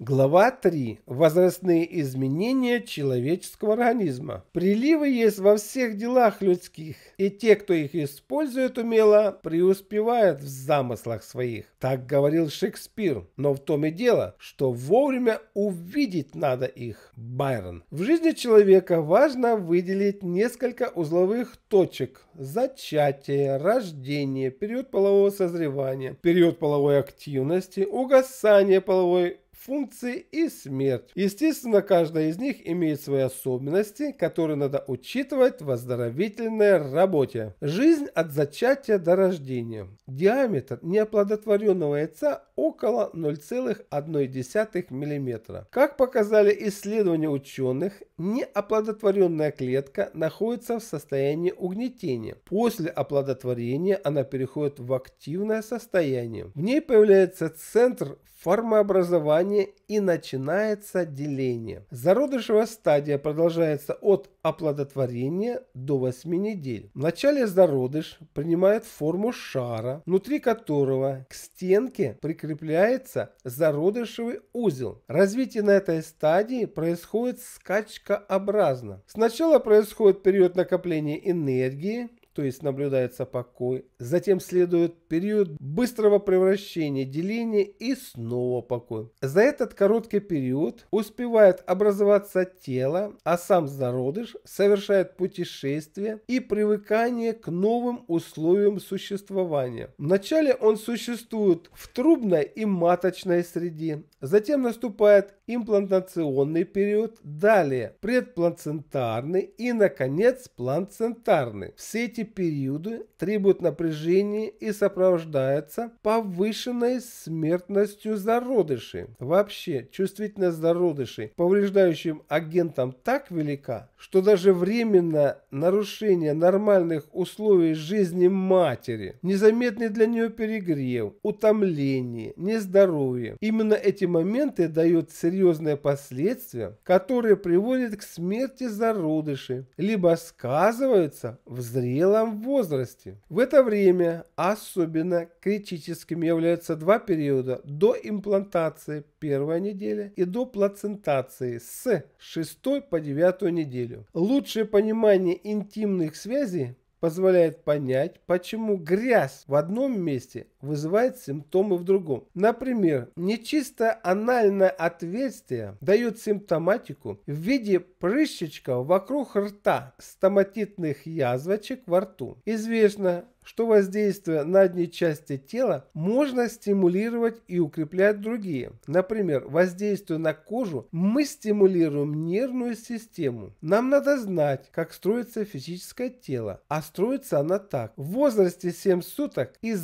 Глава 3. Возрастные изменения человеческого организма. Приливы есть во всех делах людских, и те, кто их использует умело, преуспевают в замыслах своих. Так говорил Шекспир, но в том и дело, что вовремя увидеть надо их. Байрон. В жизни человека важно выделить несколько узловых точек. Зачатие, рождение, период полового созревания, период половой активности, угасание половой функции и смерть. Естественно, каждая из них имеет свои особенности, которые надо учитывать в оздоровительной работе. Жизнь от зачатия до рождения. Диаметр неоплодотворенного яйца около 0,1 мм. Как показали исследования ученых, неоплодотворенная клетка находится в состоянии угнетения. После оплодотворения она переходит в активное состояние. В ней появляется центр формообразования и начинается деление. Зародышевая стадия продолжается от оплодотворения до 8 недель. В начале зародыш принимает форму шара, внутри которого к стенке прикрепляется зародышевый узел. Развитие на этой стадии происходит скачкообразно. Сначала происходит период накопления энергии, то есть наблюдается покой. Затем следует период быстрого превращения, деления и снова покой. За этот короткий период успевает образоваться тело, а сам зародыш совершает путешествие и привыкание к новым условиям существования. Вначале он существует в трубной и маточной среде, затем наступает имплантационный период, далее предплацентарный и, наконец, плацентарный. Все эти периоды требуют напряжения и сопровождаются повышенной смертностью зародышей. Вообще, чувствительность зародышей повреждающим агентам так велика, что даже временное нарушение нормальных условий жизни матери, незаметный для нее перегрев, утомление, нездоровье, именно эти моменты дают серьезные последствия, которые приводят к смерти зародышей, либо сказываются в зрелом возрасте. В это время особенно критическими являются два периода до имплантации первая неделя и до плацентации с 6 по 9 неделю. Лучшее понимание интимных связей позволяет понять, почему грязь в одном месте вызывает симптомы в другом. Например, нечистое анальное отверстие дает симптоматику в виде прыщичков вокруг рта, стоматитных язвочек во рту. Известно, что воздействие на одни части тела можно стимулировать и укреплять другие. Например, воздействуя на кожу, мы стимулируем нервную систему. Нам надо знать, как строится физическое тело, а строится она так. В возрасте 7 суток из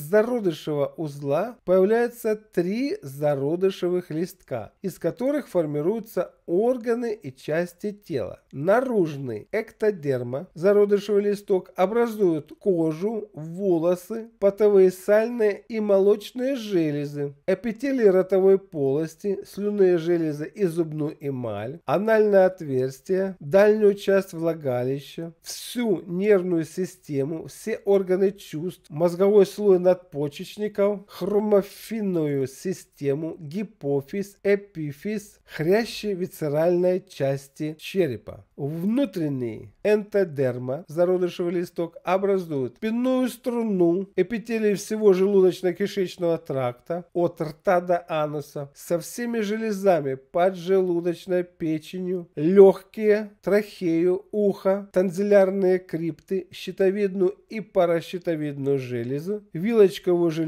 зародышевого узла появляются три зародышевых листка, из которых формируются органы и части тела. Наружный эктодерма, зародышевый листок, образует кожу, волосы, потовые сальные и молочные железы, эпителий ротовой полости, слюнные железы и зубную эмаль, анальное отверстие, дальнюю часть влагалища, всю нервную систему, все органы чувств, мозговой слой надпочечников, хромофинную систему, гипофиз, эпифиз, хрящи висцеральной части черепа. Внутренний энтодерма, зародышевый листок, образует пенную струну, эпителий всего желудочно-кишечного тракта, от рта до ануса, со всеми железами поджелудочной печенью, легкие, трахею, ухо, танзилярные крипты, щитовидную и паращитовидную железу, вилочковую железу,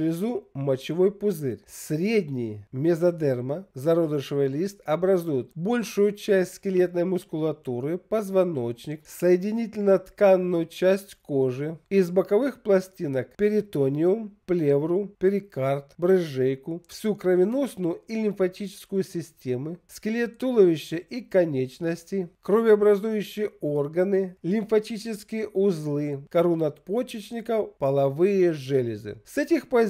мочевой пузырь. Средний мезодерма, зародышевый лист, образуют большую часть скелетной мускулатуры, позвоночник, соединительно-тканную часть кожи. Из боковых пластинок перитониум, плевру, перикард, брызжейку, всю кровеносную и лимфатическую системы, скелет туловища и конечностей, кровеобразующие органы, лимфатические узлы, кору надпочечников, половые железы. С этих позиций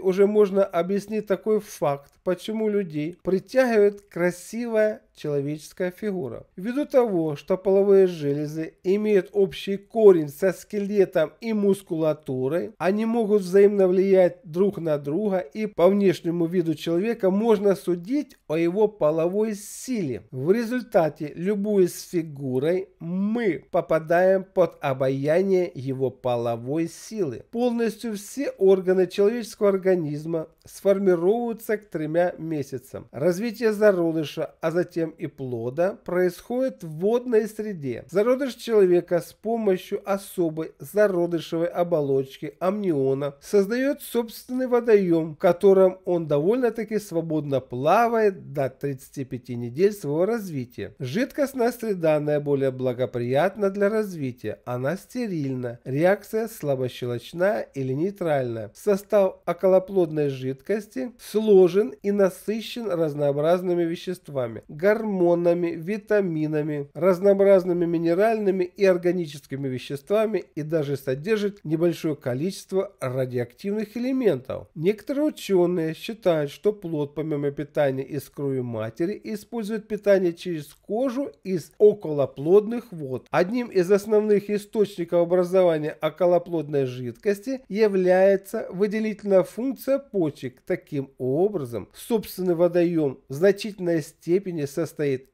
уже можно объяснить такой факт, почему людей притягивает красивая человеческая фигура. Ввиду того, что половые железы имеют общий корень со скелетом и мускулатурой, они могут взаимно влиять друг на друга и по внешнему виду человека можно судить о его половой силе. В результате, любуясь фигурой, мы попадаем под обаяние его половой силы. Полностью все органы человеческого организма сформировываются к тремя месяцам. Развитие зародыша, а затем и плода происходит в водной среде. Зародыш человека с помощью особой зародышевой оболочки амниона создает собственный водоем, в котором он довольно-таки свободно плавает до 35 недель своего развития. Жидкостная среда наиболее благоприятна для развития. Она стерильна. Реакция слабощелочная или нейтральная. Состав околоплодной жидкости сложен и насыщен разнообразными веществами, гормонами, витаминами, разнообразными минеральными и органическими веществами и даже содержит небольшое количество радиоактивных элементов. Некоторые ученые считают, что плод помимо питания из крови матери использует питание через кожу из околоплодных вод. Одним из основных источников образования околоплодной жидкости является выделительная функция почек. Таким образом, собственный водоем в значительной степени состоит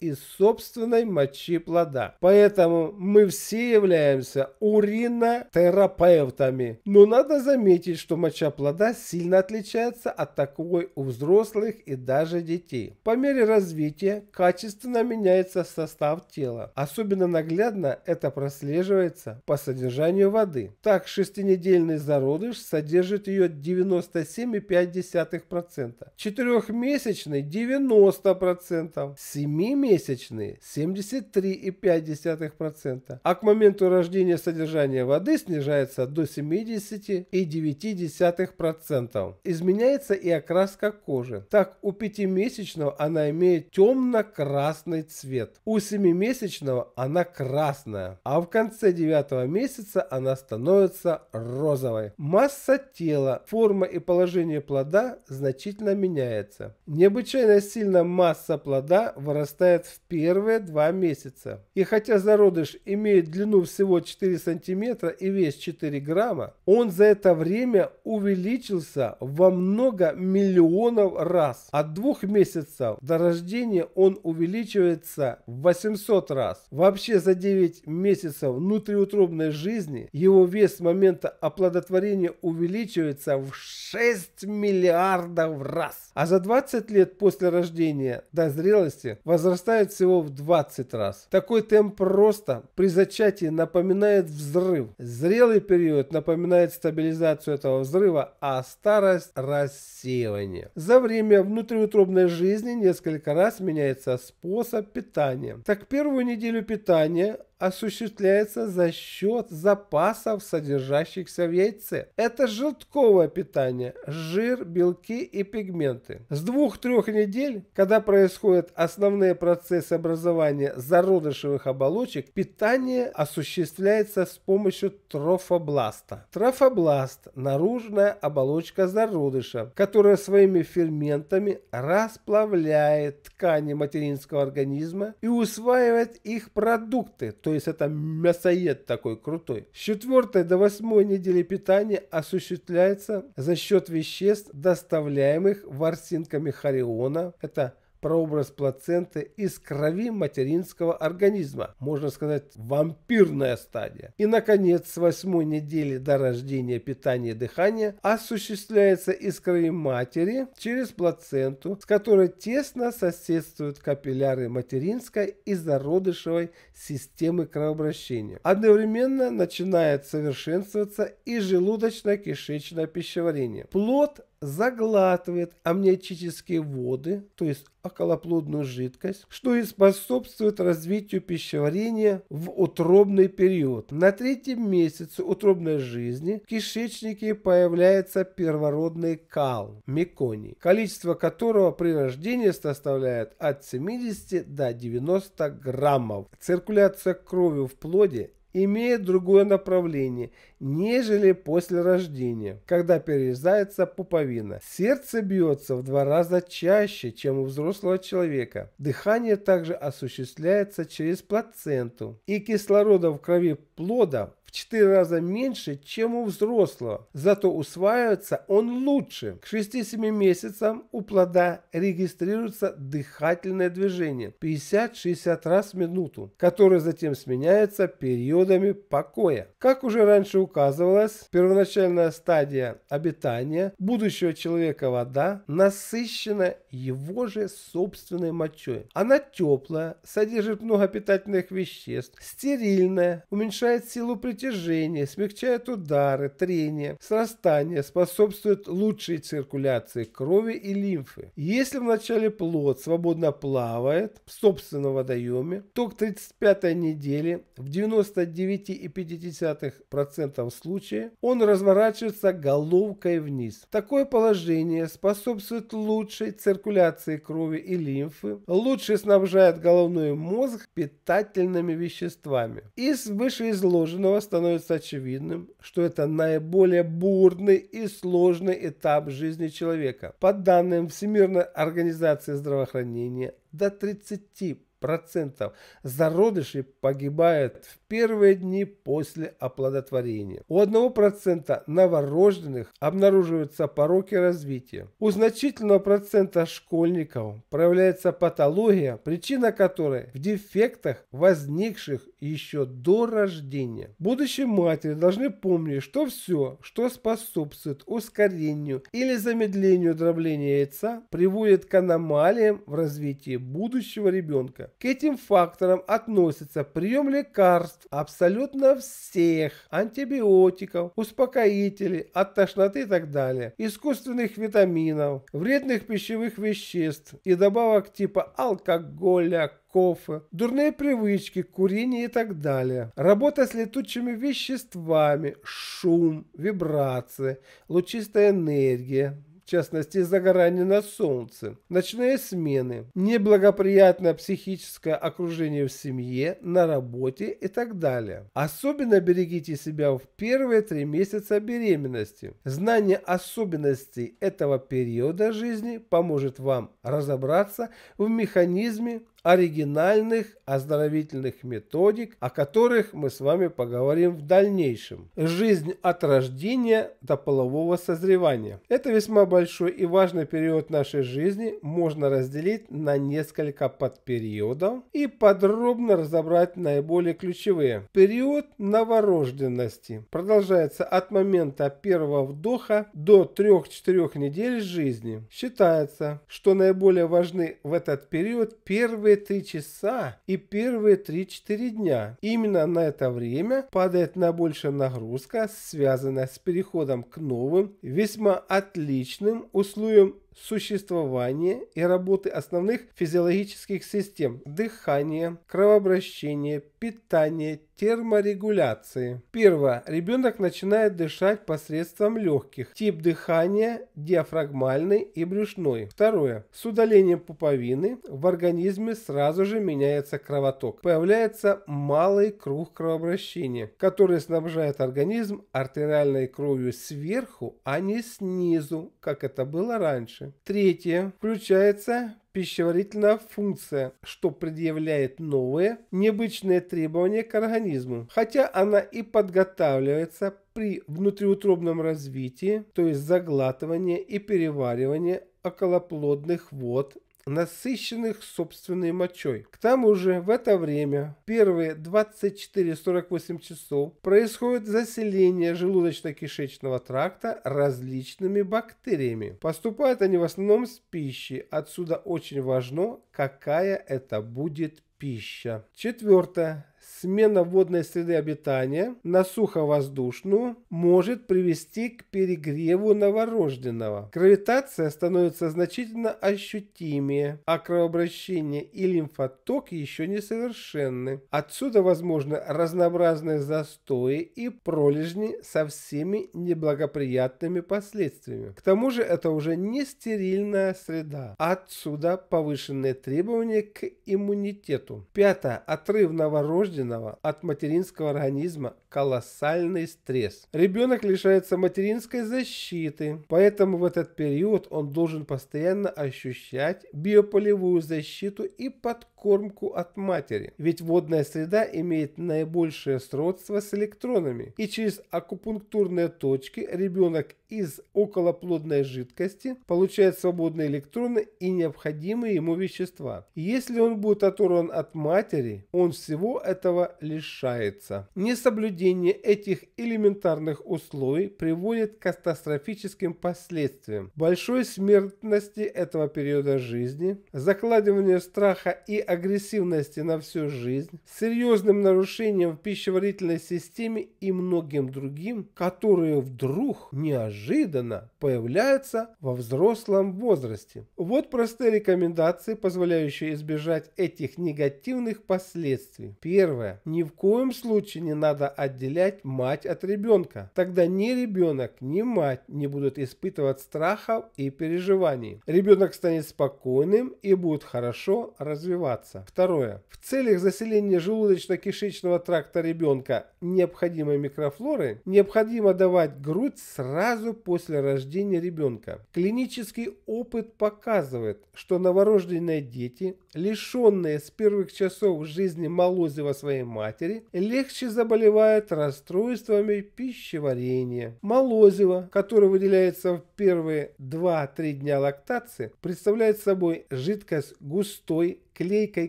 из собственной мочи плода. Поэтому мы все являемся уринотерапевтами. Но надо заметить, что моча плода сильно отличается от такой у взрослых и даже детей. По мере развития качественно меняется состав тела. Особенно наглядно это прослеживается по содержанию воды. Так, шестинедельный зародыш содержит ее 97,5%, четырехмесячный 90%, семимесячный 73,5%, а к моменту рождения содержание воды снижается до 70,9%. Изменяется и окраска кожи. Так, у пятимесячного она имеет темно-красный цвет. У семимесячного она красная, а в конце девятого месяца она становится розовой. Масса тела, форма и положение плода значительно меняется. Необычайно сильно масса плода вырастает в первые два месяца. И хотя зародыш имеет длину всего 4 сантиметра и вес 4 грамма, он за это время увеличился во много миллионов раз. От двух месяцев до рождения он увеличивается в 800 раз. Вообще за 9 месяцев внутриутробной жизни его вес с момента оплодотворения увеличивается в 6 миллиардов раз. А за 20 лет после рождения до зрелости возрастает всего в 20 раз. Такой темп роста при зачатии напоминает взрыв. Зрелый период напоминает стабилизацию этого взрыва, а старость – рассеивание. За время внутриутробной жизни несколько раз меняется способ питания. Так первую неделю питания осуществляется за счет запасов, содержащихся в яйце. Это желтковое питание, жир, белки и пигменты. С двух-трех недель, когда происходят основные процессы образования зародышевых оболочек, питание осуществляется с помощью трофобласта. Трофобласт – наружная оболочка зародыша, которая своими ферментами расплавляет ткани материнского организма и усваивает их продукты, то то есть это мясоед такой крутой. С четвертой до восьмой недели питания осуществляется за счет веществ, доставляемых ворсинками хориона. Это прообраз плаценты из крови материнского организма, можно сказать, вампирная стадия. И, наконец, с восьмой недели до рождения питание дыхания осуществляется из крови матери через плаценту, с которой тесно соседствуют капилляры материнской и зародышевой системы кровообращения. Одновременно начинает совершенствоваться и желудочно-кишечное пищеварение. Плод заглатывает амниотические воды, то есть околоплодную жидкость, что и способствует развитию пищеварения в утробный период. На третьем месяце утробной жизни в кишечнике появляется первородный кал, меконий, количество которого при рождении составляет от 70 до 90 граммов. Циркуляция крови в плоде имеет другое направление, нежели после рождения, когда перерезается пуповина. Сердце бьется в два раза чаще, чем у взрослого человека. Дыхание также осуществляется через плаценту. И кислорода в крови плода в 4 раза меньше, чем у взрослого. Зато усваивается он лучше. К 6-7 месяцам у плода регистрируется дыхательное движение 50-60 раз в минуту, которое затем сменяется периодами покоя. Как уже раньше указывалось, первоначальная стадия обитания будущего человека вода насыщена его же собственной мочой. Она теплая, содержит много питательных веществ, стерильная, уменьшает силу притяжения притяжение, смягчает удары, трение, срастание, способствует лучшей циркуляции крови и лимфы. Если в начале плод свободно плавает в собственном водоеме, то к 35 неделе в 99,5% случаев он разворачивается головкой вниз. Такое положение способствует лучшей циркуляции крови и лимфы, лучше снабжает головной мозг питательными веществами. Из вышеизложенного становится очевидным, что это наиболее бурный и сложный этап жизни человека. По данным Всемирной организации здравоохранения, до 30 процентов зародышей погибает в первые дни после оплодотворения. У 1% новорожденных обнаруживаются пороки развития. У значительного процента школьников проявляется патология, причина которой в дефектах, возникших еще до рождения. Будущие матери должны помнить, что все, что способствует ускорению или замедлению дробления яйца, приводит к аномалиям в развитии будущего ребенка. К этим факторам относятся прием лекарств абсолютно всех, антибиотиков, успокоителей, от тошноты и так далее, искусственных витаминов, вредных пищевых веществ и добавок типа алкоголя, кофе, дурные привычки, курение и так далее. Работа с летучими веществами, шум, вибрации, лучистая энергия, в частности загорание на солнце, ночные смены, неблагоприятное психическое окружение в семье, на работе и так далее. Особенно берегите себя в первые три месяца беременности. Знание особенностей этого периода жизни поможет вам разобраться в механизме оригинальных оздоровительных методик, о которых мы с вами поговорим в дальнейшем. Жизнь от рождения до полового созревания. Это весьма большой и важный период нашей жизни можно разделить на несколько подпериодов и подробно разобрать наиболее ключевые. Период новорожденности продолжается от момента первого вдоха до 3-4 недель жизни. Считается, что наиболее важны в этот период первые первые три часа и первые 3-4 дня. Именно на это время падает наибольшая нагрузка, связанная с переходом к новым, весьма отличным условиям существования и работы основных физиологических систем – дыхания, кровообращения, питания, терморегуляции. Первое. Ребенок начинает дышать посредством легких. Тип дыхания – диафрагмальный и брюшной. Второе. С удалением пуповины в организме сразу же меняется кровоток. Появляется малый круг кровообращения, который снабжает организм артериальной кровью сверху, а не снизу, как это было раньше. Третье. Включается пищеварительная функция, что предъявляет новые, необычные требования к организму, хотя она и подготавливается при внутриутробном развитии, то есть заглатывание и переваривание околоплодных вод насыщенных собственной мочой. К тому же в это время, первые 24-48 часов, происходит заселение желудочно-кишечного тракта различными бактериями. Поступают они в основном с пищи, отсюда очень важно, какая это будет пища. Четвертое. Смена водной среды обитания на суховоздушную может привести к перегреву новорожденного. Гравитация становится значительно ощутимее, а кровообращение и лимфоток еще не совершенны. Отсюда возможны разнообразные застои и пролежни со всеми неблагоприятными последствиями. К тому же это уже не стерильная среда. Отсюда повышенные требования к иммунитету. Пятое. Отрыв новорожденного новорожденного от материнского организма колоссальный стресс. Ребенок лишается материнской защиты, поэтому в этот период он должен постоянно ощущать биополевую защиту и подкормку от матери. Ведь водная среда имеет наибольшее сродство с электронами, и через акупунктурные точки ребенок из околоплодной жидкости получает свободные электроны и необходимые ему вещества. Если он будет оторван от матери, он всего этого лишается. Несоблюдение этих элементарных условий приводит к катастрофическим последствиям. Большой смертности этого периода жизни, закладывание страха и агрессивности на всю жизнь, серьезным нарушением в пищеварительной системе и многим другим, которые вдруг неожиданно появляются во взрослом возрасте. Вот простые рекомендации, позволяющие избежать этих негативных последствий. Первое. Ни в коем случае не надо отделять мать от ребенка. Тогда ни ребенок, ни мать не будут испытывать страхов и переживаний. Ребенок станет спокойным и будет хорошо развиваться. Второе. В целях заселения желудочно-кишечного тракта ребенка необходимой микрофлоры необходимо давать грудь сразу после рождения ребенка. Клинический опыт показывает, что новорожденные дети, лишенные с первых часов жизни молозива своей матери, легче заболевают расстройствами пищеварения. Молозиво, которое выделяется в первые 2-3 дня лактации, представляет собой жидкость густой, клейкой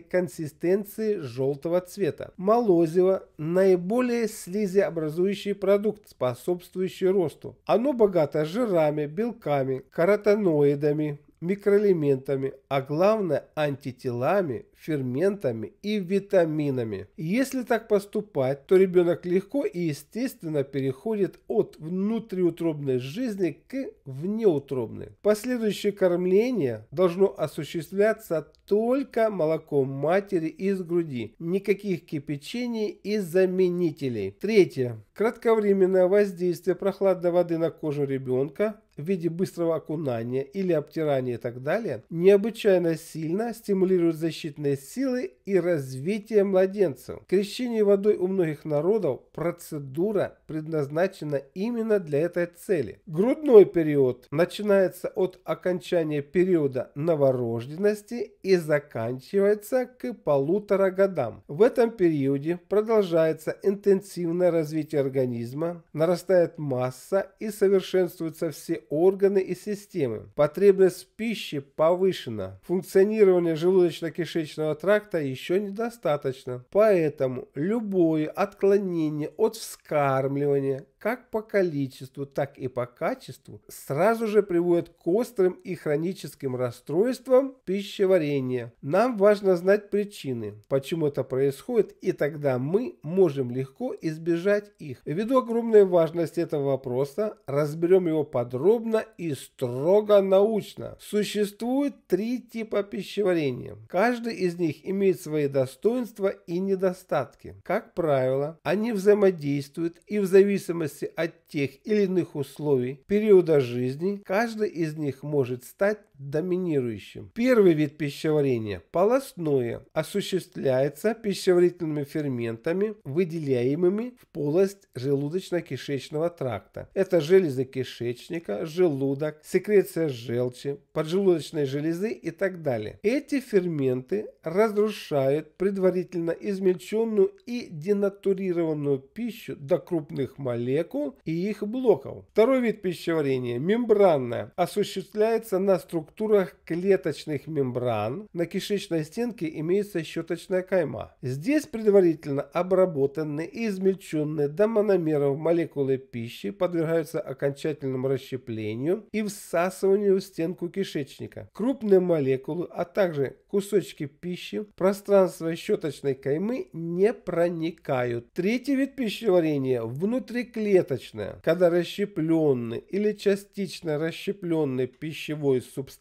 консистенции желтого цвета. Молозиво – наиболее слизеобразующий продукт, способствующий росту. Оно богато жирами, белками, каротиноидами, микроэлементами, а главное антителами, ферментами и витаминами. Если так поступать, то ребенок легко и естественно переходит от внутриутробной жизни к внеутробной. Последующее кормление должно осуществляться только молоком матери из груди. Никаких кипячений и заменителей. Третье. Кратковременное воздействие прохладной воды на кожу ребенка в виде быстрого окунания или обтирания и так далее, необычайно сильно стимулирует защитные силы и развитие младенцев. Крещение водой у многих народов процедура предназначена именно для этой цели. Грудной период начинается от окончания периода новорожденности и заканчивается к полутора годам. В этом периоде продолжается интенсивное развитие организма, нарастает масса и совершенствуются все органы и системы. Потребность в пище повышена. Функционирование желудочно-кишечного тракта еще недостаточно. Поэтому любое отклонение от вскармливания как по количеству, так и по качеству, сразу же приводит к острым и хроническим расстройствам пищеварения. Нам важно знать причины, почему это происходит, и тогда мы можем легко избежать их. Ввиду огромной важности этого вопроса, разберем его подробно и строго научно. Существует три типа пищеварения. Каждый из них имеет свои достоинства и недостатки. Как правило, они взаимодействуют и в зависимости зависимости от тех или иных условий периода жизни, каждый из них может стать доминирующим. Первый вид пищеварения – полостное, осуществляется пищеварительными ферментами, выделяемыми в полость желудочно-кишечного тракта. Это железы кишечника, желудок, секреция желчи, поджелудочной железы и так далее. Эти ферменты разрушают предварительно измельченную и денатурированную пищу до крупных молекул и их блоков. Второй вид пищеварения – мембранное, осуществляется на структуре структурах клеточных мембран на кишечной стенке имеется щеточная кайма. Здесь предварительно обработанные и измельченные до мономеров молекулы пищи подвергаются окончательному расщеплению и всасыванию в стенку кишечника. Крупные молекулы, а также кусочки пищи пространство щеточной каймы не проникают. Третий вид пищеварения – внутриклеточное, когда расщепленный или частично расщепленный пищевой субстрат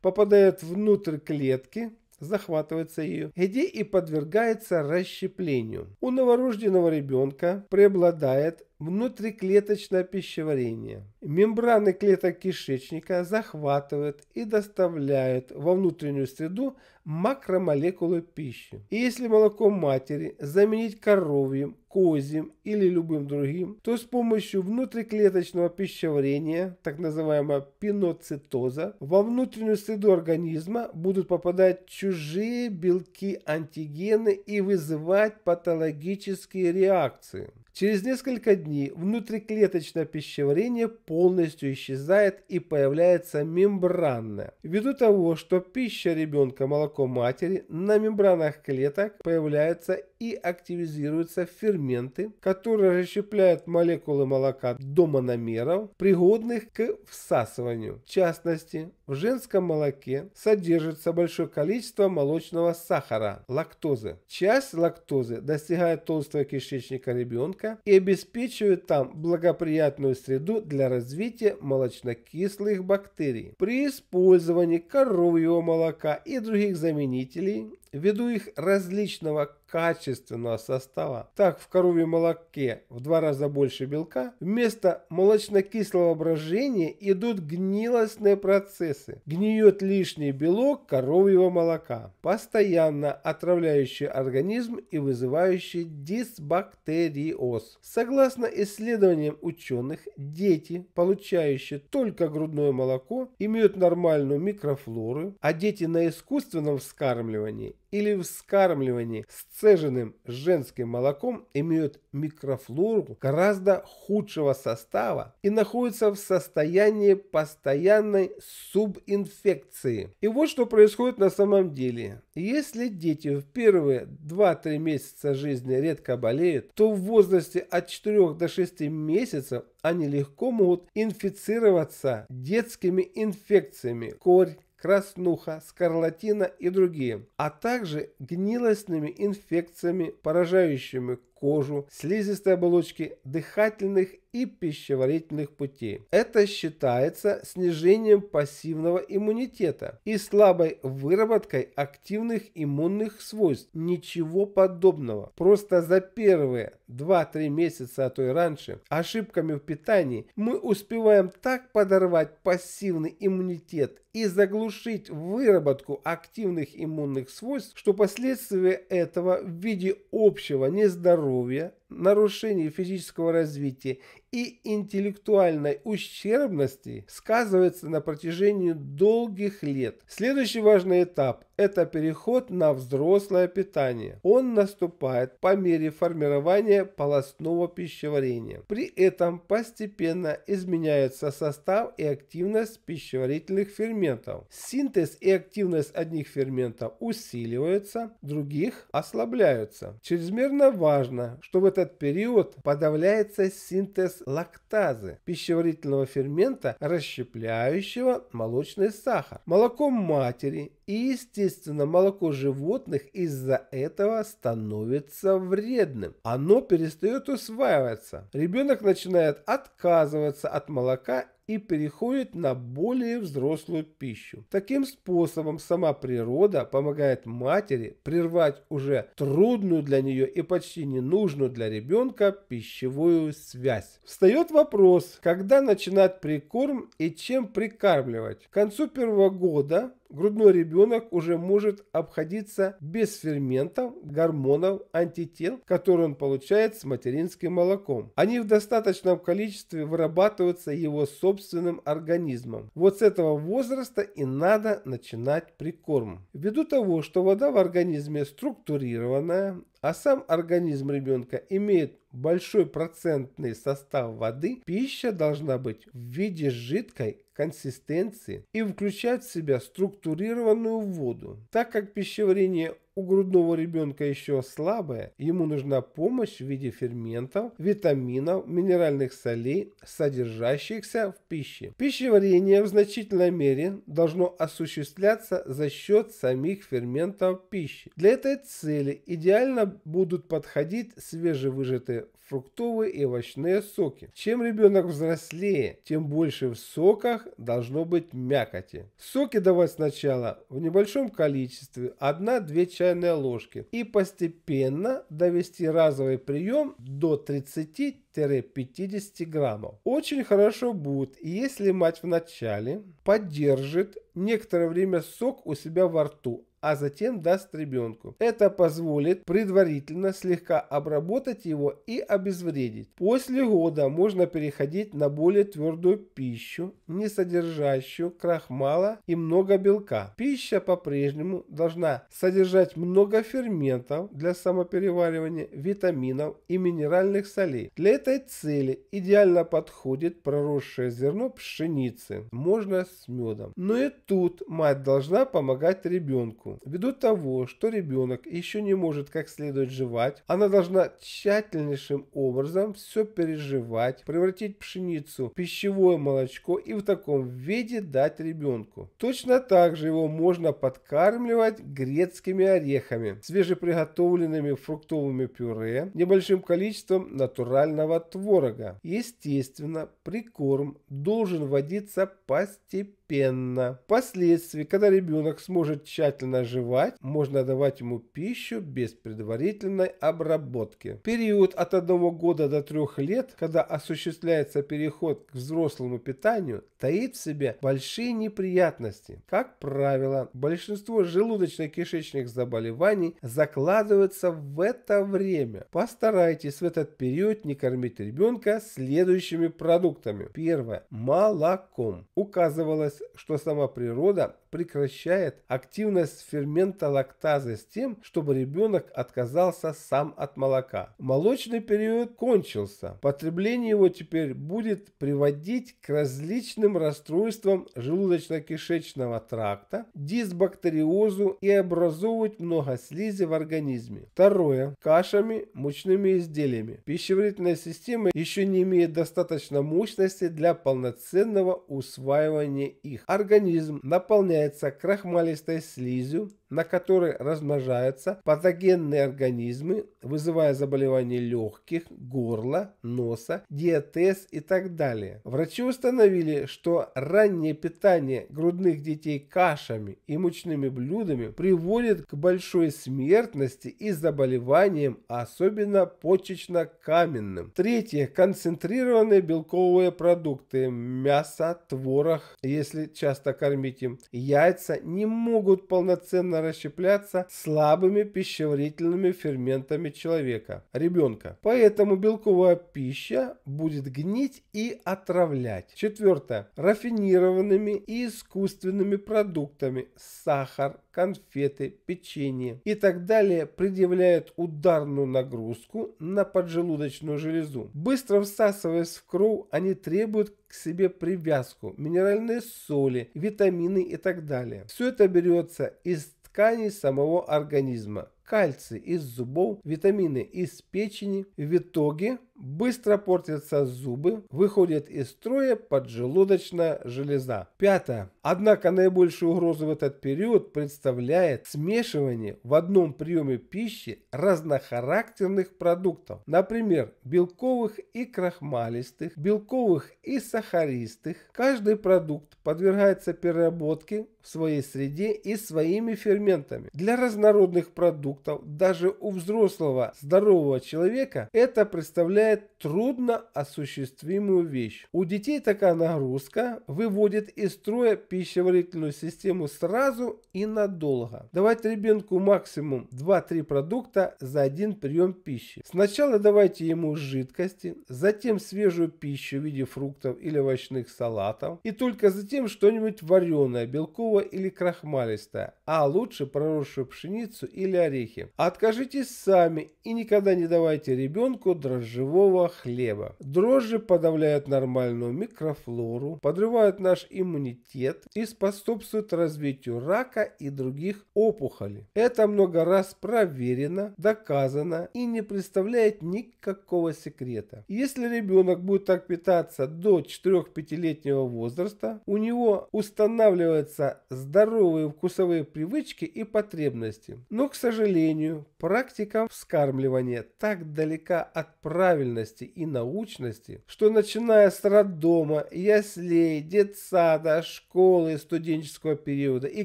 попадает внутрь клетки, захватывается ее, где и подвергается расщеплению. У новорожденного ребенка преобладает внутриклеточное пищеварение. Мембраны клеток кишечника захватывают и доставляют во внутреннюю среду макромолекулы пищи. И если молоко матери заменить коровьим, козьим или любым другим, то с помощью внутриклеточного пищеварения, так называемого пиноцитоза, во внутреннюю среду организма будут попадать чужие белки антигены и вызывать патологические реакции. Через несколько дней внутриклеточное пищеварение полностью исчезает и появляется мембранное. Ввиду того, что пища ребенка, молоко матери, на мембранах клеток появляются и активизируются ферменты, которые расщепляют молекулы молока до мономеров, пригодных к всасыванию. В частности, в женском молоке содержится большое количество молочного сахара, лактозы. Часть лактозы достигает толстого кишечника ребенка, и обеспечивают там благоприятную среду для развития молочнокислых бактерий. При использовании коровьего молока и других заменителей ввиду их различного качественного состава. Так, в коровьем молоке в два раза больше белка. Вместо молочно-кислого брожения идут гнилостные процессы. Гниет лишний белок коровьего молока, постоянно отравляющий организм и вызывающий дисбактериоз. Согласно исследованиям ученых, дети, получающие только грудное молоко, имеют нормальную микрофлору, а дети на искусственном вскармливании или вскармливании сцеженным женским молоком имеют микрофлору гораздо худшего состава и находятся в состоянии постоянной субинфекции. И вот что происходит на самом деле. Если дети в первые 2-3 месяца жизни редко болеют, то в возрасте от 4 до 6 месяцев они легко могут инфицироваться детскими инфекциями, корь, краснуха, скарлатина и другие, а также гнилостными инфекциями, поражающими кожу, слизистой оболочки дыхательных и пищеварительных путей. Это считается снижением пассивного иммунитета и слабой выработкой активных иммунных свойств. Ничего подобного. Просто за первые 2-3 месяца, а то и раньше, ошибками в питании мы успеваем так подорвать пассивный иммунитет и заглушить выработку активных иммунных свойств, что последствия этого в виде общего нездоровья, здоров'я нарушений физического развития и интеллектуальной ущербности сказывается на протяжении долгих лет. Следующий важный этап – это переход на взрослое питание. Он наступает по мере формирования полостного пищеварения. При этом постепенно изменяется состав и активность пищеварительных ферментов. Синтез и активность одних ферментов усиливаются, других ослабляются. Чрезмерно важно, что в этот период подавляется синтез лактазы, пищеварительного фермента, расщепляющего молочный сахар. Молоко матери и, естественно, молоко животных из-за этого становится вредным. Оно перестает усваиваться. Ребенок начинает отказываться от молока и переходит на более взрослую пищу. Таким способом сама природа помогает матери прервать уже трудную для нее и почти ненужную для ребенка пищевую связь. Встает вопрос, когда начинать прикорм и чем прикармливать. К концу первого года грудной ребенок уже может обходиться без ферментов, гормонов, антител, которые он получает с материнским молоком. Они в достаточном количестве вырабатываются его собственным организмом. Вот с этого возраста и надо начинать прикорм. Ввиду того, что вода в организме структурированная, а сам организм ребенка имеет большой процентный состав воды, пища должна быть в виде жидкой консистенции и включать в себя структурированную воду. Так как пищеварение у грудного ребенка еще слабое, ему нужна помощь в виде ферментов, витаминов, минеральных солей, содержащихся в пище. Пищеварение в значительной мере должно осуществляться за счет самих ферментов пищи. Для этой цели идеально будут подходить свежевыжатые фруктовые и овощные соки. Чем ребенок взрослее, тем больше в соках должно быть мякоти. Соки давать сначала в небольшом количестве, 1-2 чайные ложки и постепенно довести разовый прием до 30-50 граммов. Очень хорошо будет, если мать вначале поддержит некоторое время сок у себя во рту, а затем даст ребенку. Это позволит предварительно слегка обработать его и обезвредить. После года можно переходить на более твердую пищу, не содержащую крахмала и много белка. Пища по-прежнему должна содержать много ферментов для самопереваривания, витаминов и минеральных солей. Для этой цели идеально подходит проросшее зерно пшеницы, можно с медом. Но и тут мать должна помогать ребенку ребенку. Ввиду того, что ребенок еще не может как следует жевать, она должна тщательнейшим образом все переживать, превратить пшеницу в пищевое молочко и в таком виде дать ребенку. Точно так же его можно подкармливать грецкими орехами, свежеприготовленными фруктовыми пюре, небольшим количеством натурального творога. Естественно, прикорм должен вводиться постепенно постепенно. Впоследствии, когда ребенок сможет тщательно жевать, можно давать ему пищу без предварительной обработки. Период от 1 года до 3 лет, когда осуществляется переход к взрослому питанию, таит в себе большие неприятности. Как правило, большинство желудочно-кишечных заболеваний закладывается в это время. Постарайтесь в этот период не кормить ребенка следующими продуктами. Первое. Молоком. Указывалось что сама природа прекращает активность фермента лактазы с тем, чтобы ребенок отказался сам от молока. Молочный период кончился. Потребление его теперь будет приводить к различным расстройствам желудочно-кишечного тракта, дисбактериозу и образовывать много слизи в организме. Второе. Кашами, мучными изделиями. Пищеварительная система еще не имеет достаточно мощности для полноценного усваивания их. Организм наполняет наполняется крахмалистой слизью, на которой размножаются патогенные организмы, вызывая заболевания легких, горла, носа, диатез и так далее. Врачи установили, что раннее питание грудных детей кашами и мучными блюдами приводит к большой смертности и заболеваниям, особенно почечно-каменным. Третье. Концентрированные белковые продукты. Мясо, творог, если часто кормить им. Яйца не могут полноценно сильно расщепляться слабыми пищеварительными ферментами человека, ребенка. Поэтому белковая пища будет гнить и отравлять. Четвертое. Рафинированными и искусственными продуктами сахар, конфеты, печенье и так далее предъявляют ударную нагрузку на поджелудочную железу. Быстро всасываясь в кровь, они требуют к себе привязку, минеральные соли, витамины и так далее. Все это берется из тканей самого организма кальций из зубов, витамины из печени. В итоге быстро портятся зубы, выходит из строя поджелудочная железа. Пятое. Однако наибольшую угрозу в этот период представляет смешивание в одном приеме пищи разнохарактерных продуктов. Например, белковых и крахмалистых, белковых и сахаристых. Каждый продукт подвергается переработке в своей среде и своими ферментами. Для разнородных продуктов даже у взрослого здорового человека, это представляет that трудно осуществимую вещь. У детей такая нагрузка выводит из строя пищеварительную систему сразу и надолго. Давать ребенку максимум 2-3 продукта за один прием пищи. Сначала давайте ему жидкости, затем свежую пищу в виде фруктов или овощных салатов и только затем что-нибудь вареное, белковое или крахмалистое, а лучше проросшую пшеницу или орехи. Откажитесь сами и никогда не давайте ребенку дрожжевого хлеба. Дрожжи подавляют нормальную микрофлору, подрывают наш иммунитет и способствуют развитию рака и других опухолей. Это много раз проверено, доказано и не представляет никакого секрета. Если ребенок будет так питаться до 4-5-летнего возраста, у него устанавливаются здоровые вкусовые привычки и потребности. Но, к сожалению, практика вскармливания так далека от правильности и научности, что начиная с роддома, яслей, детсада, школы, студенческого периода и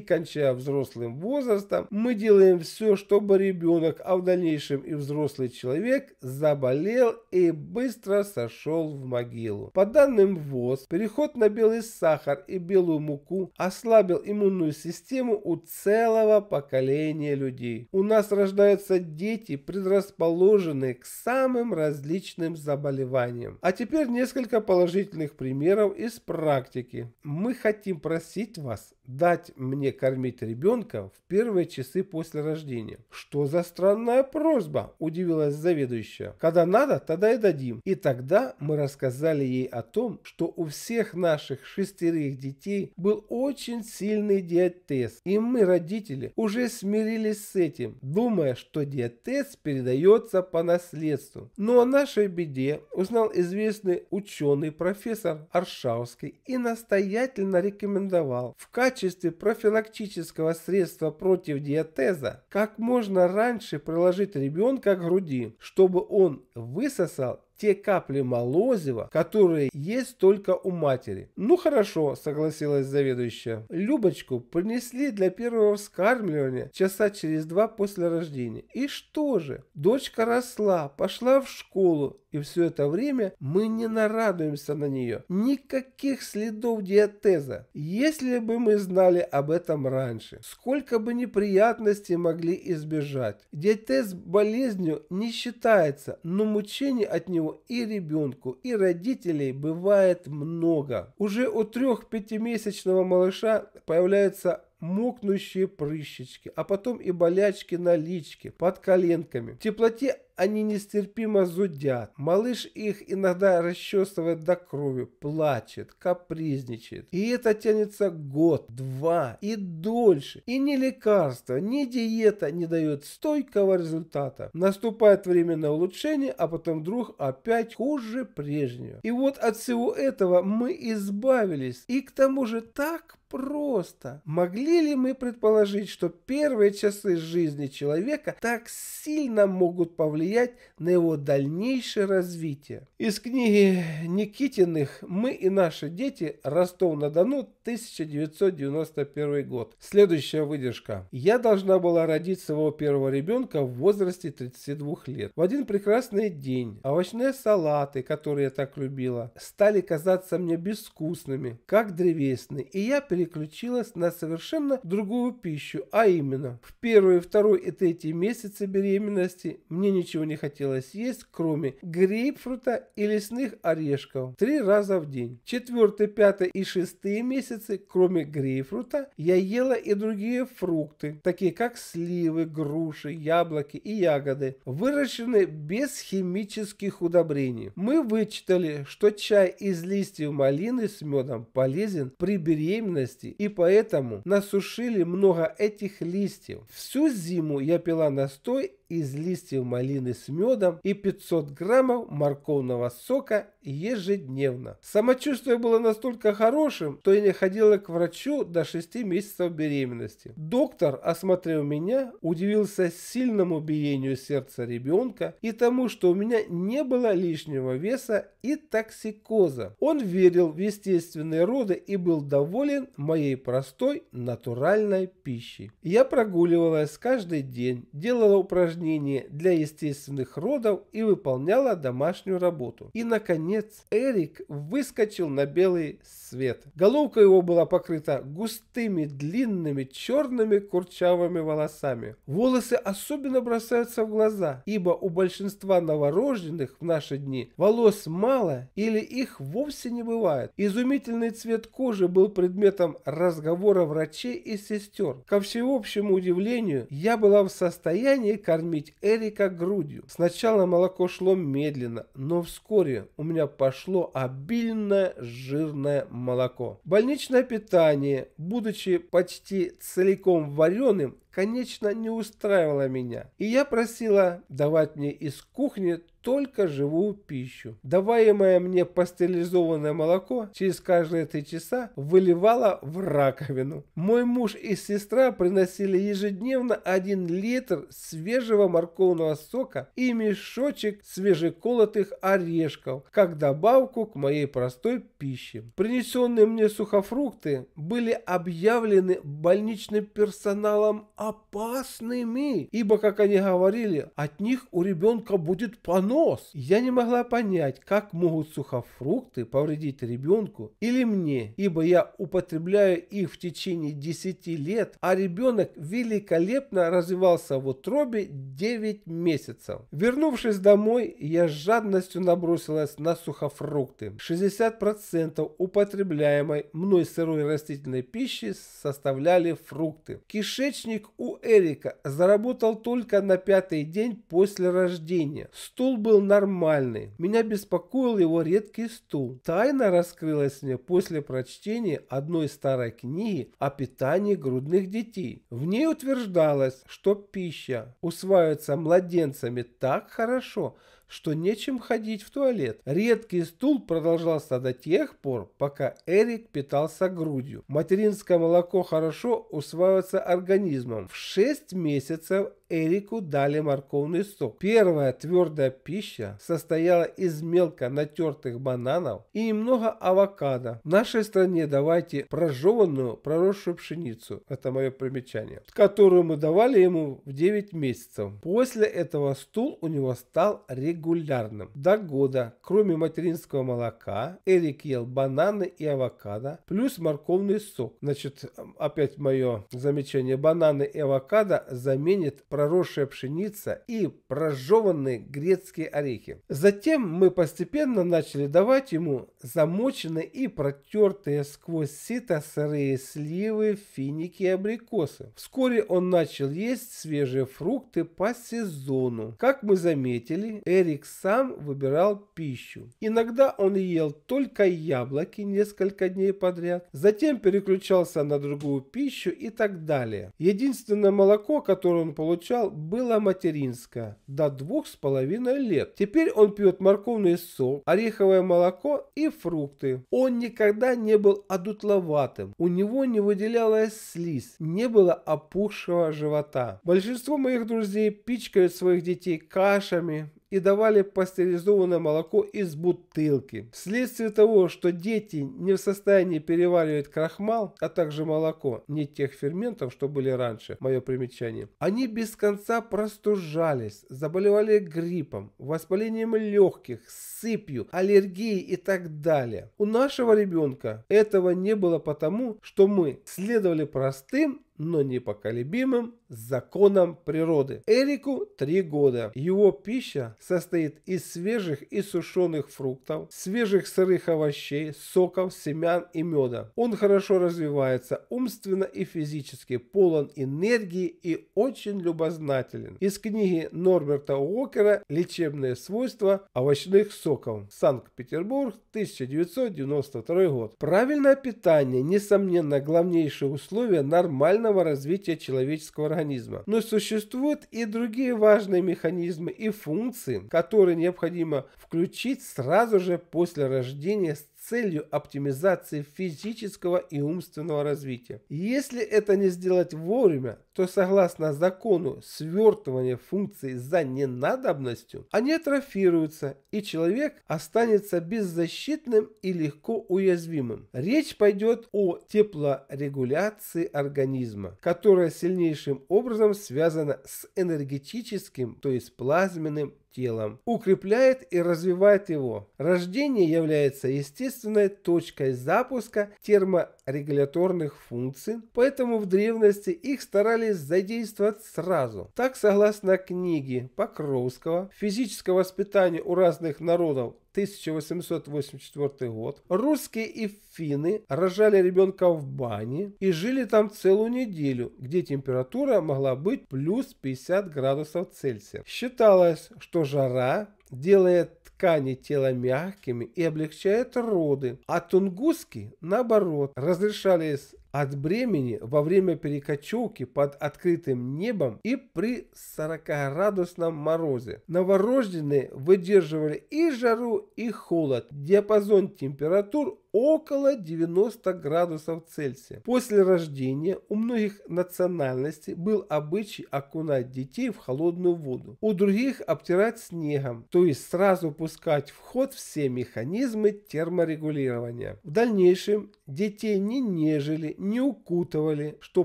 кончая взрослым возрастом, мы делаем все, чтобы ребенок, а в дальнейшем и взрослый человек, заболел и быстро сошел в могилу. По данным ВОЗ, переход на белый сахар и белую муку ослабил иммунную систему у целого поколения людей. У нас рождаются дети, предрасположенные к самым различным заболеваниям. А теперь несколько положительных примеров из практики. Мы хотим просить вас дать мне кормить ребенка в первые часы после рождения. Что за странная просьба, удивилась заведующая. Когда надо, тогда и дадим. И тогда мы рассказали ей о том, что у всех наших шестерых детей был очень сильный диатез. И мы, родители, уже смирились с этим, думая, что диатез передается по наследству. Но о нашей беде узнал известный ученый профессор Аршавский и настоятельно рекомендовал в качестве качестве профилактического средства против диатеза как можно раньше приложить ребенка к груди, чтобы он высосал те капли молозива, которые есть только у матери. Ну хорошо, согласилась заведующая. Любочку принесли для первого вскармливания часа через два после рождения. И что же? Дочка росла, пошла в школу, и все это время мы не нарадуемся на нее. Никаких следов диатеза. Если бы мы знали об этом раньше, сколько бы неприятностей могли избежать. Диатез болезнью не считается, но мучений от него и ребенку, и родителей бывает много. Уже у трех-пятимесячного малыша появляются мокнущие прыщички, а потом и болячки на личке, под коленками. В теплоте они нестерпимо зудят. Малыш их иногда расчесывает до крови, плачет, капризничает. И это тянется год, два и дольше. И ни лекарства, ни диета не дают стойкого результата. Наступает время на улучшение, а потом вдруг опять хуже прежнего. И вот от всего этого мы избавились. И к тому же так просто. Могли ли мы предположить, что первые часы жизни человека так сильно могут повлиять на его дальнейшее развитие? Из книги Никитиных «Мы и наши дети. Ростов-на-Дону. 1991 год». Следующая выдержка. Я должна была родить своего первого ребенка в возрасте 32 лет. В один прекрасный день овощные салаты, которые я так любила, стали казаться мне безвкусными, как древесные, и я переключилась на совершенно другую пищу, а именно в первый, второй и третий месяцы беременности мне ничего не хотелось есть, кроме грейпфрута и лесных орешков три раза в день. Четвертый, пятый и шестые месяцы, кроме грейпфрута, я ела и другие фрукты, такие как сливы, груши, яблоки и ягоды, выращенные без химических удобрений. Мы вычитали, что чай из листьев малины с медом полезен при беременности сырости, и поэтому насушили много этих листьев. Всю зиму я пила настой из листьев малины с медом и 500 граммов морковного сока ежедневно. Самочувствие было настолько хорошим, что я не ходила к врачу до 6 месяцев беременности. Доктор, осмотрев меня, удивился сильному биению сердца ребенка и тому, что у меня не было лишнего веса и токсикоза. Он верил в естественные роды и был доволен моей простой натуральной пищей. Я прогуливалась каждый день, делала упражнения упражнения для естественных родов и выполняла домашнюю работу. И, наконец, Эрик выскочил на белый свет. Головка его была покрыта густыми, длинными, черными курчавыми волосами. Волосы особенно бросаются в глаза, ибо у большинства новорожденных в наши дни волос мало или их вовсе не бывает. Изумительный цвет кожи был предметом разговора врачей и сестер. Ко всеобщему удивлению, я была в состоянии кормить кормить Эрика грудью. Сначала молоко шло медленно, но вскоре у меня пошло обильное жирное молоко. Больничное питание, будучи почти целиком вареным, конечно, не устраивала меня. И я просила давать мне из кухни только живую пищу. Даваемое мне пастеризованное молоко через каждые три часа выливала в раковину. Мой муж и сестра приносили ежедневно один литр свежего морковного сока и мешочек свежеколотых орешков, как добавку к моей простой пище. Принесенные мне сухофрукты были объявлены больничным персоналом опасными, ибо, как они говорили, от них у ребенка будет понос нос. Я не могла понять, как могут сухофрукты повредить ребенку или мне, ибо я употребляю их в течение 10 лет, а ребенок великолепно развивался в утробе 9 месяцев. Вернувшись домой, я с жадностью набросилась на сухофрукты. 60% употребляемой мной сырой растительной пищи составляли фрукты. Кишечник у Эрика заработал только на пятый день после рождения. Стул был нормальный. Меня беспокоил его редкий стул. Тайна раскрылась мне после прочтения одной старой книги о питании грудных детей. В ней утверждалось, что пища усваивается младенцами так хорошо, что нечем ходить в туалет. Редкий стул продолжался до тех пор, пока Эрик питался грудью. Материнское молоко хорошо усваивается организмом. В 6 месяцев Эрику дали морковный сок. Первая твердая пища состояла из мелко натертых бананов и немного авокадо. В нашей стране давайте прожеванную проросшую пшеницу. Это мое примечание. Которую мы давали ему в 9 месяцев. После этого стул у него стал регулярным. До года, кроме материнского молока, Эрик ел бананы и авокадо, плюс морковный сок. Значит, опять мое замечание. Бананы и авокадо заменит проросшую проросшая пшеница и прожеванные грецкие орехи. Затем мы постепенно начали давать ему замоченные и протертые сквозь сито сырые сливы, финики и абрикосы. Вскоре он начал есть свежие фрукты по сезону. Как мы заметили, Эрик сам выбирал пищу. Иногда он ел только яблоки несколько дней подряд, затем переключался на другую пищу и так далее. Единственное молоко, которое он получал, получал, было материнское до двух с половиной лет. Теперь он пьет морковный сок, ореховое молоко и фрукты. Он никогда не был одутловатым, у него не выделялась слизь, не было опухшего живота. Большинство моих друзей пичкают своих детей кашами, и давали пастеризованное молоко из бутылки. Вследствие того, что дети не в состоянии переваривать крахмал, а также молоко, не тех ферментов, что были раньше, мое примечание, они без конца простужались, заболевали гриппом, воспалением легких, сыпью, аллергией и так далее. У нашего ребенка этого не было потому, что мы следовали простым но непоколебимым законам природы. Эрику 3 года. Его пища состоит из свежих и сушеных фруктов, свежих сырых овощей, соков, семян и меда. Он хорошо развивается умственно и физически, полон энергии и очень любознателен. Из книги Норберта Уокера «Лечебные свойства овощных соков». Санкт-Петербург, 1992 год. Правильное питание, несомненно, главнейшее условие нормального нормального развития человеческого организма. Но существуют и другие важные механизмы и функции, которые необходимо включить сразу же после рождения с целью оптимизации физического и умственного развития. Если это не сделать вовремя, то согласно закону свертывания функций за ненадобностью, они атрофируются и человек останется беззащитным и легко уязвимым. Речь пойдет о теплорегуляции организма, которая сильнейшим образом связана с энергетическим, то есть плазменным телом, укрепляет и развивает его. Рождение является естественной точкой запуска терморегуляторных функций, поэтому в древности их старались задействовать сразу. Так, согласно книге Покровского «Физическое воспитание у разных народов 1884 год, русские и финны рожали ребенка в бане и жили там целую неделю, где температура могла быть плюс 50 градусов Цельсия. Считалось, что жара делает ткани тела мягкими и облегчает роды, а тунгуски, наоборот, разрешались от бремени во время перекочевки под открытым небом и при 40-градусном морозе. Новорожденные выдерживали и жару, и холод. Диапазон температур около 90 градусов Цельсия. После рождения у многих национальностей был обычай окунать детей в холодную воду. У других обтирать снегом, то есть сразу пускать в ход все механизмы терморегулирования. В дальнейшем детей не нежели, не укутывали, что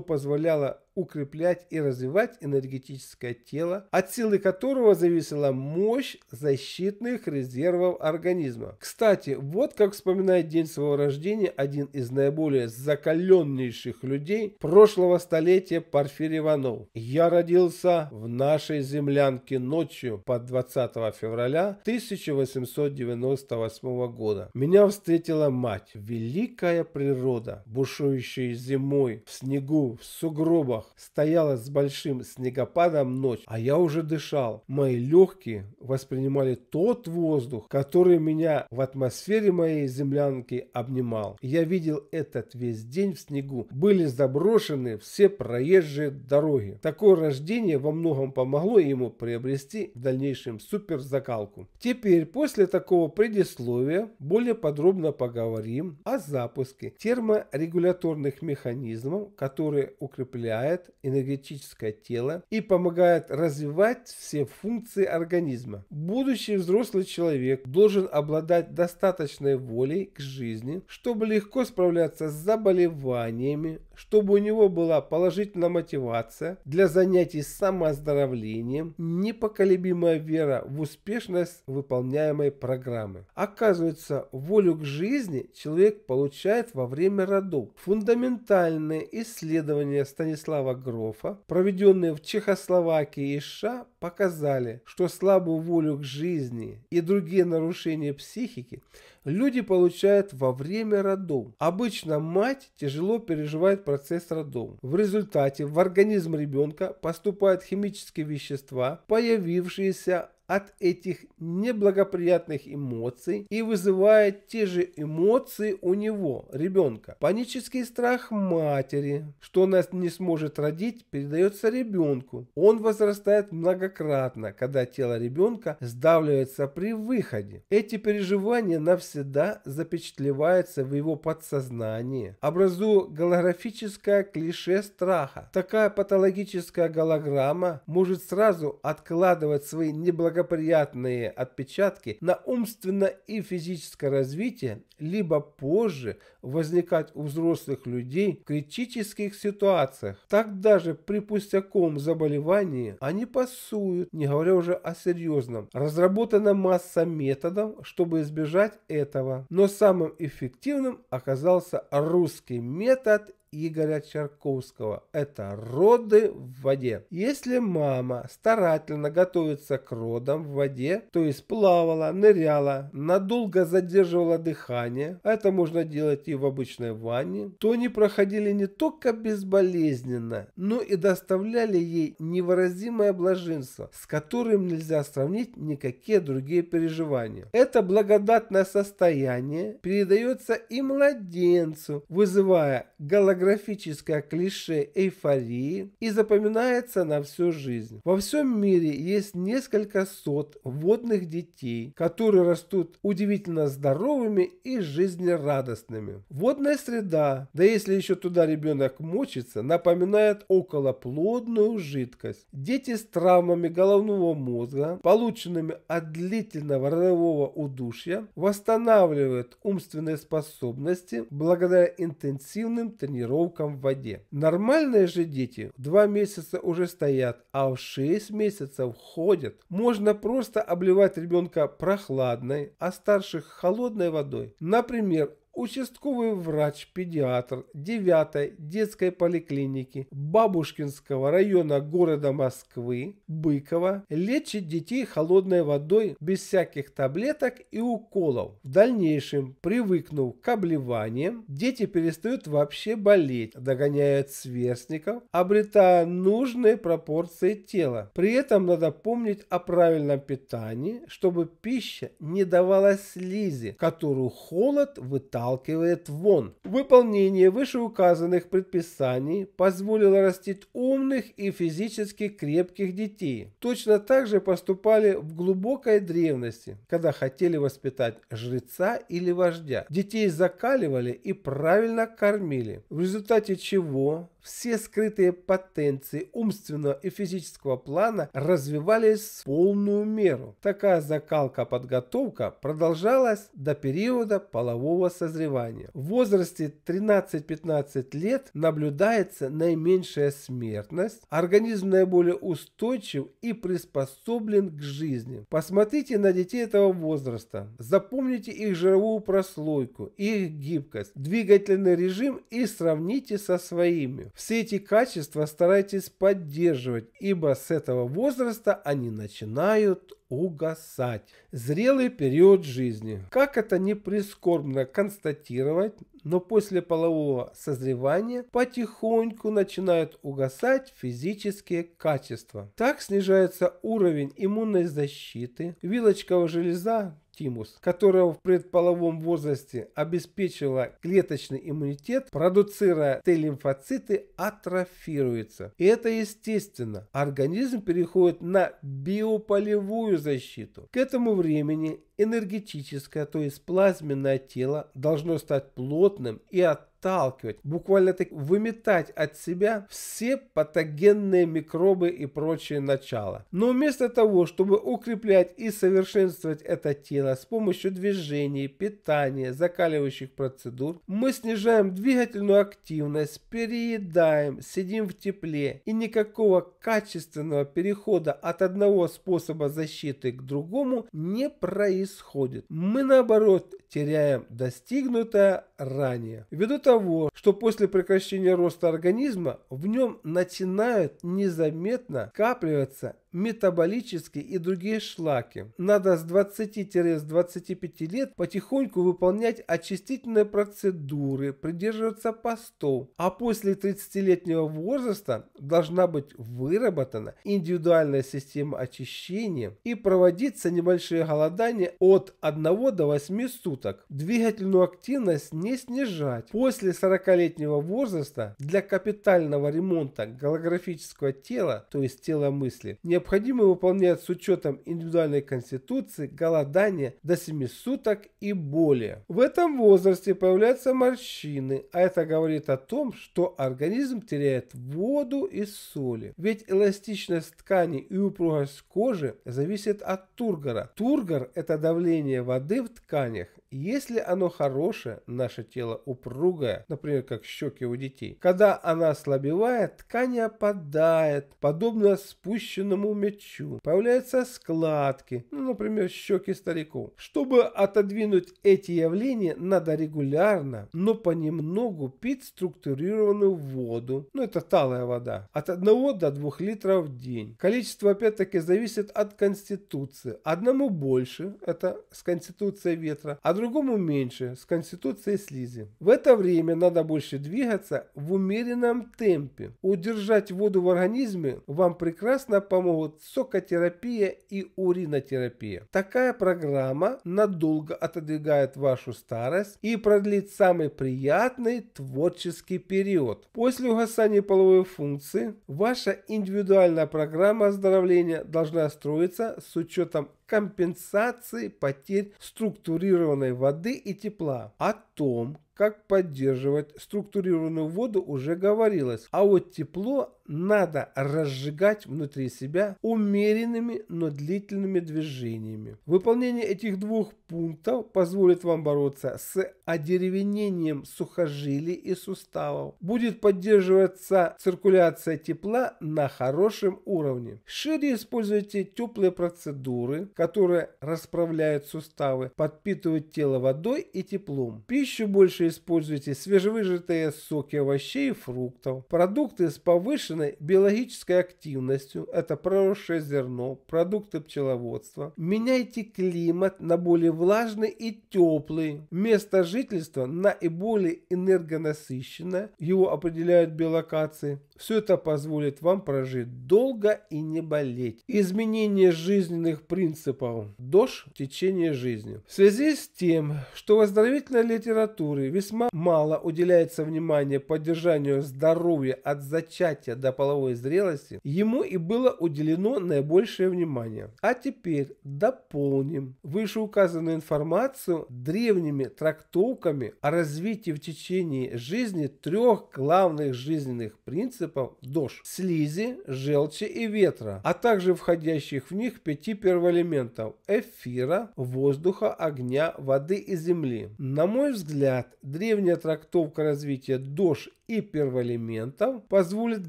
позволяло укреплять и развивать энергетическое тело, от силы которого зависела мощь защитных резервов организма. Кстати, вот как вспоминает день своего рождения один из наиболее закаленнейших людей прошлого столетия Порфирий Иванов. «Я родился в нашей землянке ночью под 20 февраля 1898 года. Меня встретила мать, великая природа, бушующая зимой, в снегу, в сугробах, Стояла с большим снегопадом ночь, а я уже дышал. Мои легкие воспринимали тот воздух, который меня в атмосфере моей землянки обнимал. Я видел этот весь день в снегу. Были заброшены все проезжие дороги. Такое рождение во многом помогло ему приобрести в дальнейшем суперзакалку. Теперь, после такого предисловия, более подробно поговорим о запуске терморегуляторных механизмов, которые укрепляют укрепляет энергетическое тело и помогает развивать все функции организма. Будущий взрослый человек должен обладать достаточной волей к жизни, чтобы легко справляться с заболеваниями, чтобы у него была положительная мотивация для занятий самооздоровлением, непоколебимая вера в успешность выполняемой программы. Оказывается, волю к жизни человек получает во время родов. Фундаментальные исследования Станислава Грофа, проведенные в Чехословакии и США, показали, что слабую волю к жизни и другие нарушения психики – люди получают во время родов. Обычно мать тяжело переживает процесс родов. В результате в организм ребенка поступают химические вещества, появившиеся от этих неблагоприятных эмоций и вызывает те же эмоции у него, ребенка. Панический страх матери, что она не сможет родить, передается ребенку. Он возрастает многократно, когда тело ребенка сдавливается при выходе. Эти переживания навсегда запечатлеваются в его подсознании, образуя голографическое клише страха. Такая патологическая голограмма может сразу откладывать свои неблагоприятные благоприятные отпечатки на умственное и физическое развитие, либо позже возникать у взрослых людей в критических ситуациях. Так даже при пустяковом заболевании они пасуют, не говоря уже о серьезном. Разработана масса методов, чтобы избежать этого. Но самым эффективным оказался русский метод Игоря Чарковского. Это роды в воде. Если мама старательно готовится к родам в воде, то есть плавала, ныряла, надолго задерживала дыхание, а это можно делать и в обычной ванне, то они проходили не только безболезненно, но и доставляли ей невыразимое блаженство, с которым нельзя сравнить никакие другие переживания. Это благодатное состояние передается и младенцу, вызывая голографию голографическое клише эйфории и запоминается на всю жизнь. Во всем мире есть несколько сот водных детей, которые растут удивительно здоровыми и жизнерадостными. Водная среда, да если еще туда ребенок мочится, напоминает околоплодную жидкость. Дети с травмами головного мозга, полученными от длительного родового удушья, восстанавливают умственные способности благодаря интенсивным тренировкам тренировкам в воде. Нормальные же дети 2 месяца уже стоят, а в 6 месяцев ходят. Можно просто обливать ребенка прохладной, а старших холодной водой. Например, участковый врач-педиатр 9 детской поликлиники Бабушкинского района города Москвы Быкова лечит детей холодной водой без всяких таблеток и уколов. В дальнейшем, привыкнув к обливаниям, дети перестают вообще болеть, догоняют сверстников, обретая нужные пропорции тела. При этом надо помнить о правильном питании, чтобы пища не давала слизи, которую холод выталкивает выталкивает вон. Выполнение вышеуказанных предписаний позволило растить умных и физически крепких детей. Точно так же поступали в глубокой древности, когда хотели воспитать жреца или вождя. Детей закаливали и правильно кормили, в результате чего все скрытые потенции умственного и физического плана развивались в полную меру. Такая закалка-подготовка продолжалась до периода полового созревания. В возрасте 13-15 лет наблюдается наименьшая смертность, организм наиболее устойчив и приспособлен к жизни. Посмотрите на детей этого возраста, запомните их жировую прослойку, их гибкость, двигательный режим и сравните со своими. Все эти качества старайтесь поддерживать, ибо с этого возраста они начинают угасать. Зрелый период жизни. Как это не прискорбно констатировать, но после полового созревания потихоньку начинают угасать физические качества. Так снижается уровень иммунной защиты, вилочковая железа тимус, которая в предполовом возрасте обеспечила клеточный иммунитет, продуцируя Т-лимфоциты, атрофируется. И это естественно. Организм переходит на биополевую защиту. К этому времени энергетическое, то есть плазменное тело должно стать плотным и от отталкивать, буквально так выметать от себя все патогенные микробы и прочие начала. Но вместо того, чтобы укреплять и совершенствовать это тело с помощью движений, питания, закаливающих процедур, мы снижаем двигательную активность, переедаем, сидим в тепле и никакого качественного перехода от одного способа защиты к другому не происходит. Мы наоборот теряем достигнутое ранее. Ввиду того, что после прекращения роста организма в нем начинают незаметно капливаться метаболические и другие шлаки. Надо с 20-25 лет потихоньку выполнять очистительные процедуры, придерживаться постов. А после 30-летнего возраста должна быть выработана индивидуальная система очищения и проводиться небольшие голодания от 1 до 8 суток. Двигательную активность не снижать. После 40-летнего возраста для капитального ремонта голографического тела, то есть тела мысли, не необходимо выполнять с учетом индивидуальной конституции голодание до 7 суток и более. В этом возрасте появляются морщины, а это говорит о том, что организм теряет воду и соли. Ведь эластичность ткани и упругость кожи зависит от тургора. Тургор – это давление воды в тканях. Если оно хорошее, наше тело упругое, например, как щеки у детей, когда она ослабевает, ткань опадает, подобно спущенному мячу. Появляются складки, ну, например, щеки стариков. Чтобы отодвинуть эти явления, надо регулярно, но понемногу пить структурированную воду. Ну, это талая вода. От 1 до 2 литров в день. Количество, опять-таки, зависит от конституции. Одному больше, это с конституцией ветра, а другому меньше, с конституцией слизи. В это время надо больше двигаться в умеренном темпе. Удержать воду в организме вам прекрасно помогут сокотерапия и уринотерапия. Такая программа надолго отодвигает вашу старость и продлит самый приятный творческий период. После угасания половой функции ваша индивидуальная программа оздоровления должна строиться с учетом компенсации потерь структурированной воды и тепла. О том, как поддерживать структурированную воду уже говорилось. А вот тепло надо разжигать внутри себя умеренными, но длительными движениями. Выполнение этих двух пунктов позволит вам бороться с одеревенением сухожилий и суставов. Будет поддерживаться циркуляция тепла на хорошем уровне. Шире используйте теплые процедуры, которые расправляют суставы, подпитывают тело водой и теплом. Пищу больше используйте свежевыжатые соки овощей и фруктов, продукты с повышенной биологической активностью, это проросшее зерно, продукты пчеловодства. Меняйте климат на более влажный и теплый. Место жительства наиболее энергонасыщенное, его определяют биолокации. Все это позволит вам прожить долго и не болеть. Изменение жизненных принципов. Дождь в течение жизни. В связи с тем, что в оздоровительной литературе весьма мало уделяется внимания поддержанию здоровья от зачатия до половой зрелости, ему и было уделено наибольшее внимание. А теперь дополним вышеуказанную информацию древними трактовками о развитии в течение жизни трех главных жизненных принципов ДОЖ – слизи, желчи и ветра, а также входящих в них пяти первоэлементов – эфира, воздуха, огня, воды и земли. На мой взгляд, древняя трактовка развития ДОЖ и первоэлементов позволит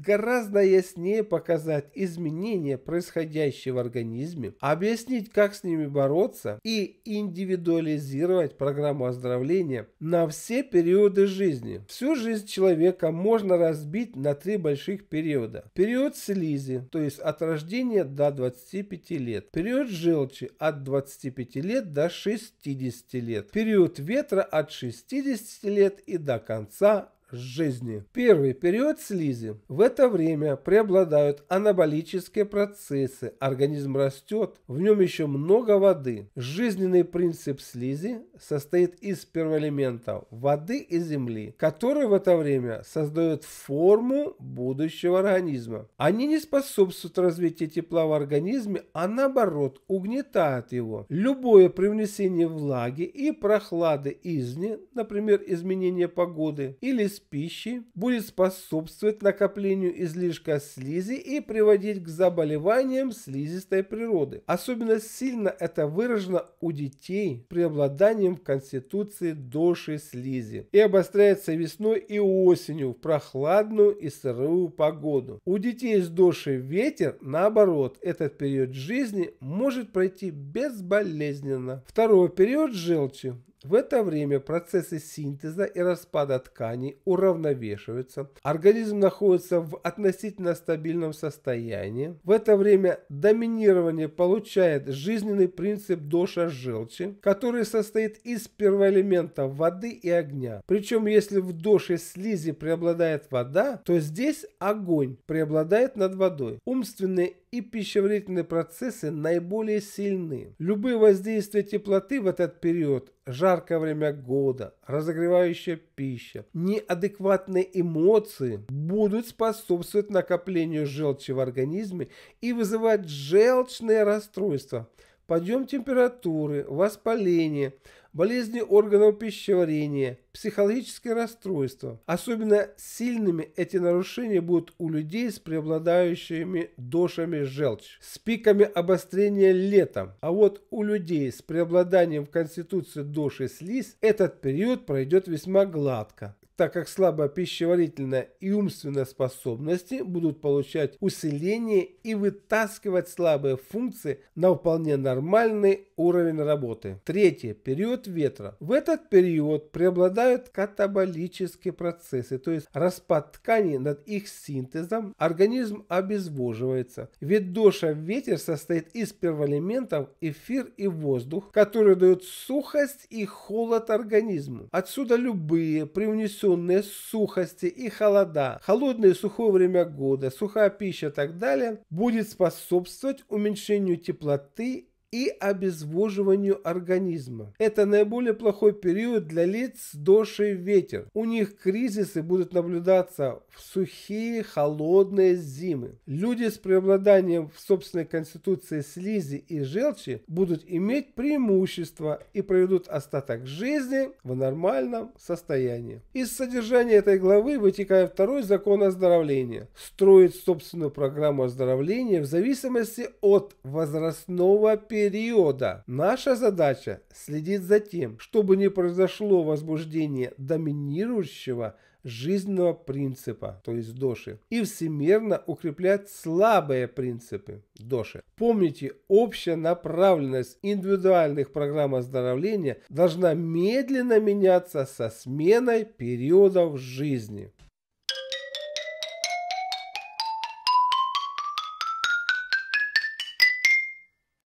гораздо яснее показать изменения, происходящие в организме, объяснить, как с ними бороться и индивидуализировать программу оздоровления на все периоды жизни. Всю жизнь человека можно разбить на три больших периода. Период слизи, то есть от рождения до 25 лет. Период желчи от 25 лет до 60 лет. Период ветра от 60 лет и до конца жизни. Первый период слизи. В это время преобладают анаболические процессы, организм растет, в нем еще много воды. Жизненный принцип слизи состоит из первоэлементов воды и земли, которые в это время создают форму будущего организма. Они не способствуют развитию тепла в организме, а наоборот угнетают его. Любое привнесение влаги и прохлады извне, например, изменение погоды или пищи будет способствовать накоплению излишка слизи и приводить к заболеваниям слизистой природы. Особенно сильно это выражено у детей преобладанием в конституции доши слизи и обостряется весной и осенью в прохладную и сырую погоду. У детей с дошей ветер, наоборот, этот период жизни может пройти безболезненно. Второй период желчи в это время процессы синтеза и распада тканей уравновешиваются, организм находится в относительно стабильном состоянии. В это время доминирование получает жизненный принцип доша желчи, который состоит из первоэлементов воды и огня. Причем если в доше слизи преобладает вода, то здесь огонь преобладает над водой. Умственные и пищеварительные процессы наиболее сильны. Любые воздействия теплоты в этот период, жаркое время года, разогревающая пища, неадекватные эмоции будут способствовать накоплению желчи в организме и вызывать желчные расстройства, подъем температуры, воспаление, болезни органов пищеварения, психологические расстройства. Особенно сильными эти нарушения будут у людей с преобладающими дошами желчь, с пиками обострения летом. А вот у людей с преобладанием в конституции доши слизь этот период пройдет весьма гладко так как слабая пищеварительная и умственная способности будут получать усиление и вытаскивать слабые функции на вполне нормальный уровень работы. Третье. Период ветра. В этот период преобладают катаболические процессы, то есть распад тканей над их синтезом, организм обезвоживается. Ведь доша ветер состоит из первоэлементов эфир и воздух, которые дают сухость и холод организму. Отсюда любые привнесенные традиционные сухости и холода, холодное и сухое время года, сухая пища и так далее, будет способствовать уменьшению теплоты и обезвоживанию организма. Это наиболее плохой период для лиц с дошей ветер. У них кризисы будут наблюдаться в сухие, холодные зимы. Люди с преобладанием в собственной конституции слизи и желчи будут иметь преимущество и проведут остаток жизни в нормальном состоянии. Из содержания этой главы вытекает второй закон оздоровления. Строить собственную программу оздоровления в зависимости от возрастного периода периода. Наша задача следить за тем, чтобы не произошло возбуждение доминирующего жизненного принципа, то есть доши, и всемирно укреплять слабые принципы доши. Помните, общая направленность индивидуальных программ оздоровления должна медленно меняться со сменой периодов жизни.